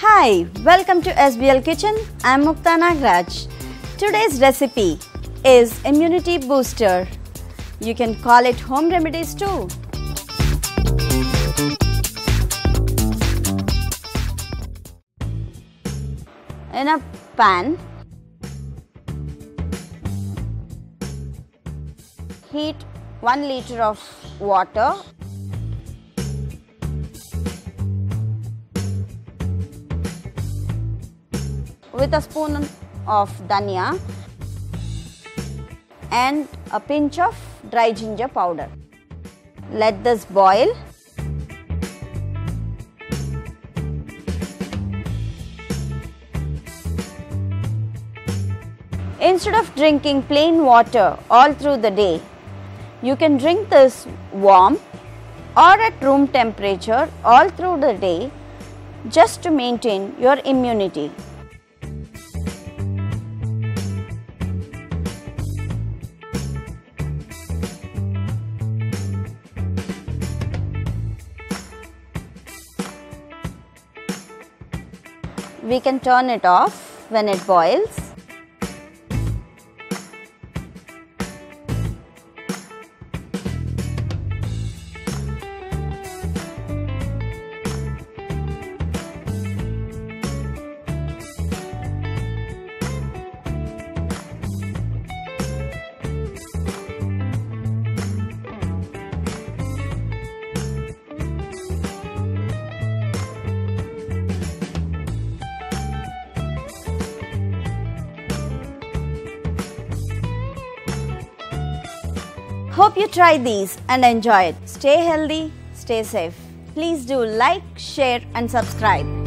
Hi, welcome to SBL Kitchen. I'm Mukta Nagaraj. Today's recipe is immunity booster. You can call it home remedies too. In a pan, heat 1 liter of water with a spoon of dhania and a pinch of dry ginger powder. Let this boil. Instead of drinking plain water all through the day, you can drink this warm or at room temperature all through the day just to maintain your immunity. We can turn it off when it boils. Hope you try these and enjoy it. Stay healthy, stay safe. Please do like, share and subscribe.